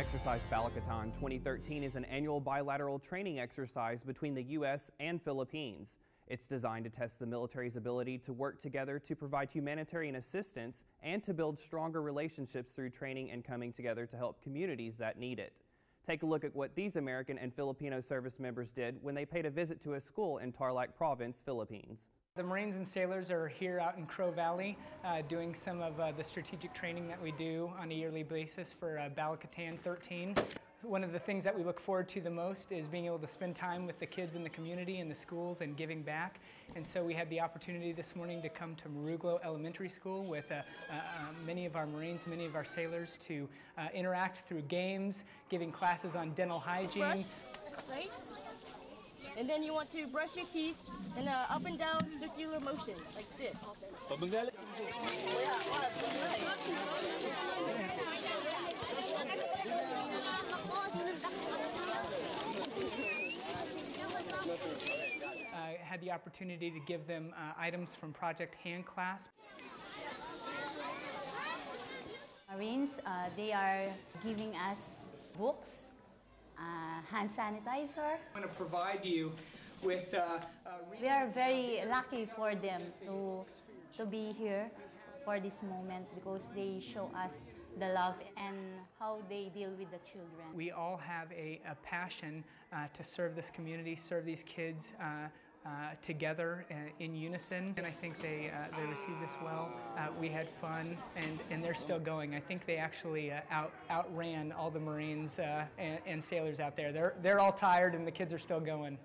Exercise Balikatan 2013 is an annual bilateral training exercise between the U.S. and Philippines. It's designed to test the military's ability to work together to provide humanitarian assistance and to build stronger relationships through training and coming together to help communities that need it. Take a look at what these American and Filipino service members did when they paid a visit to a school in Tarlac Province, Philippines. The Marines and sailors are here out in Crow Valley uh, doing some of uh, the strategic training that we do on a yearly basis for uh, Balikatan 13. One of the things that we look forward to the most is being able to spend time with the kids in the community and the schools and giving back. And so we had the opportunity this morning to come to Maruglo Elementary School with uh, uh, many of our Marines, many of our sailors to uh, interact through games, giving classes on dental hygiene. Brush, right? And then you want to brush your teeth in an up and down circular motion, like this. I had the opportunity to give them uh, items from Project Handclasp. Marines, uh, they are giving us books, uh, hand sanitizer. I'm going to provide you with. Uh, uh, We are very lucky for them to, to be here for this moment because they show us the love and how they deal with the children. We all have a, a passion uh, to serve this community, serve these kids uh, uh, together uh, in unison, and I think they uh, they received this well. Uh, we had fun, and, and they're still going. I think they actually uh, out outran all the Marines uh, and, and sailors out there. They're they're all tired, and the kids are still going.